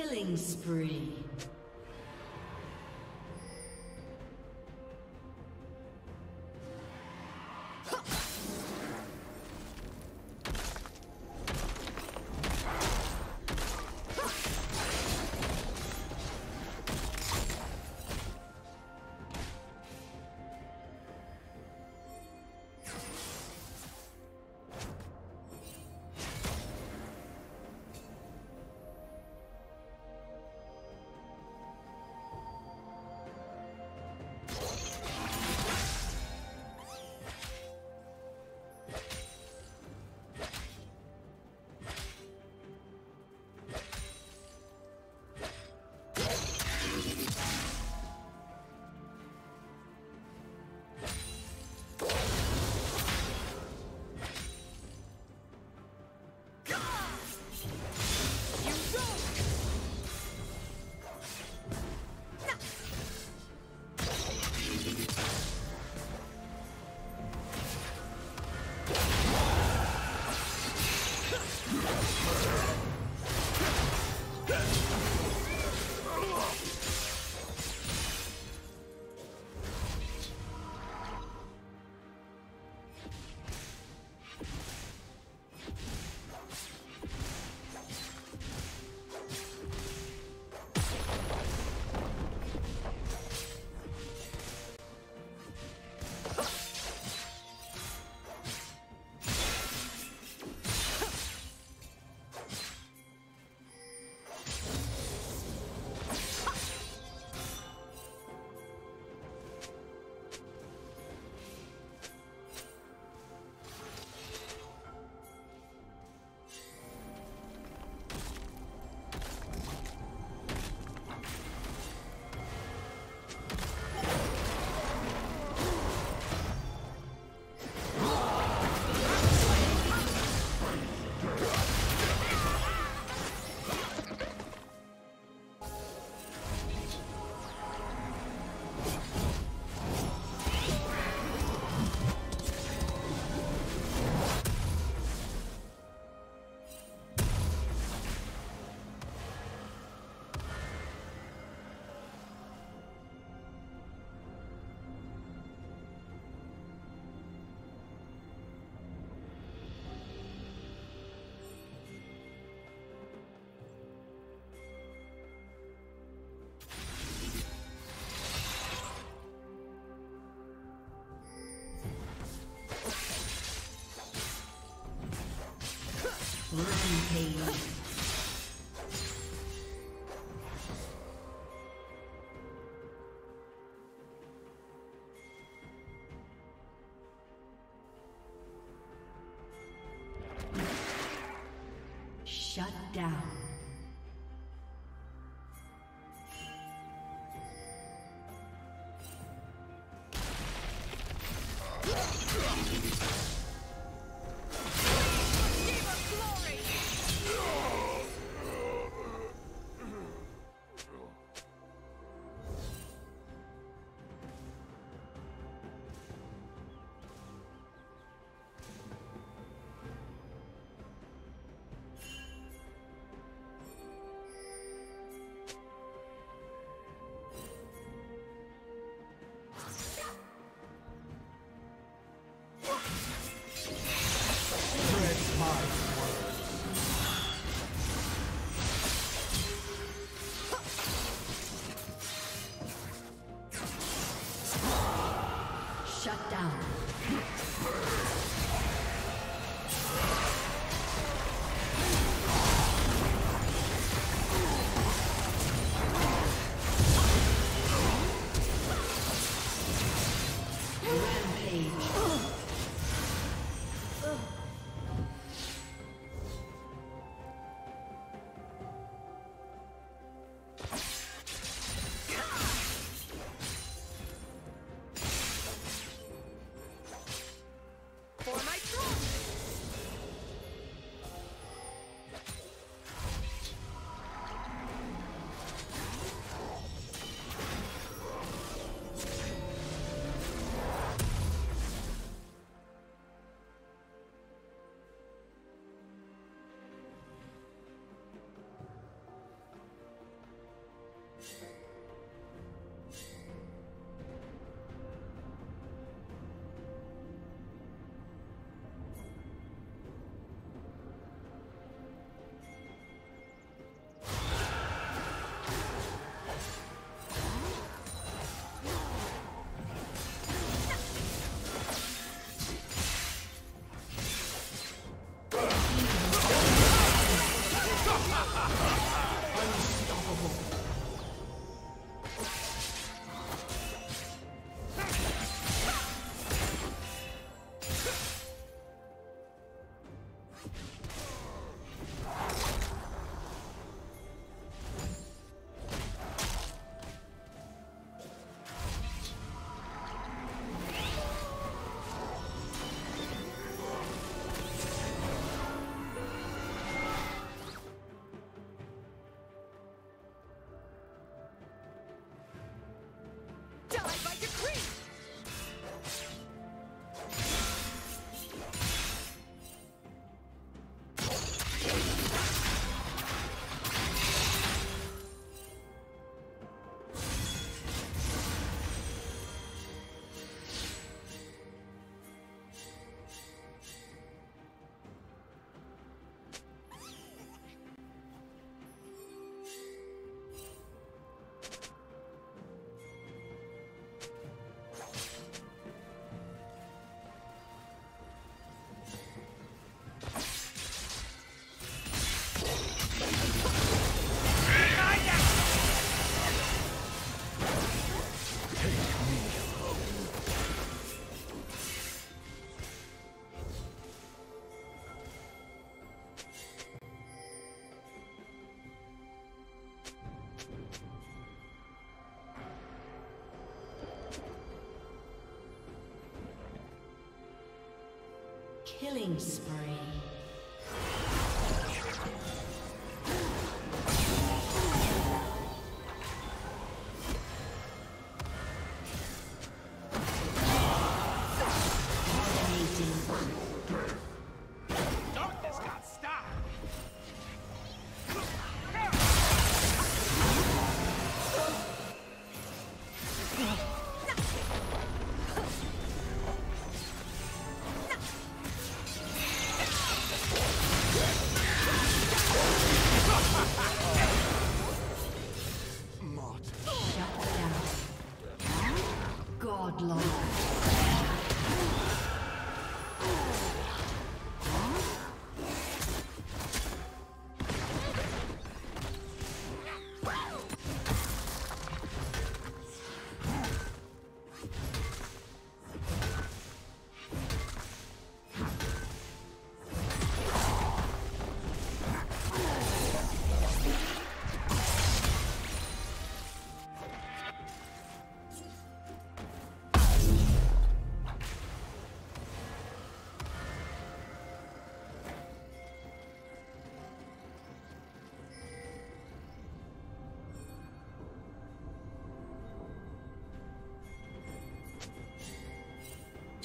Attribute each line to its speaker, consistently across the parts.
Speaker 1: Killing spree. Shut down. Killing spree.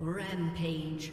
Speaker 1: Rampage.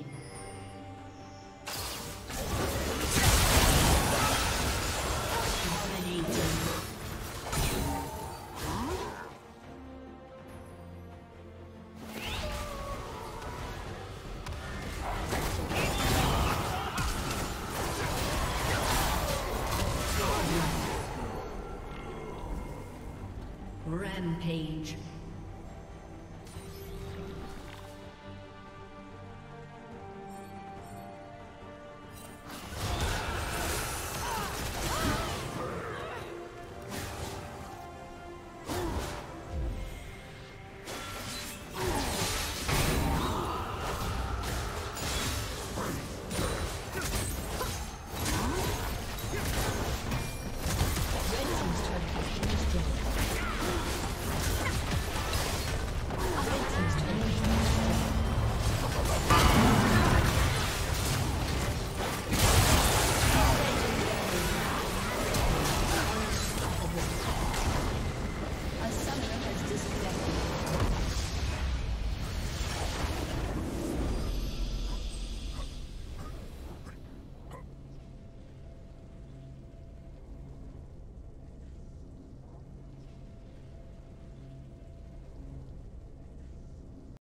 Speaker 1: Rampage.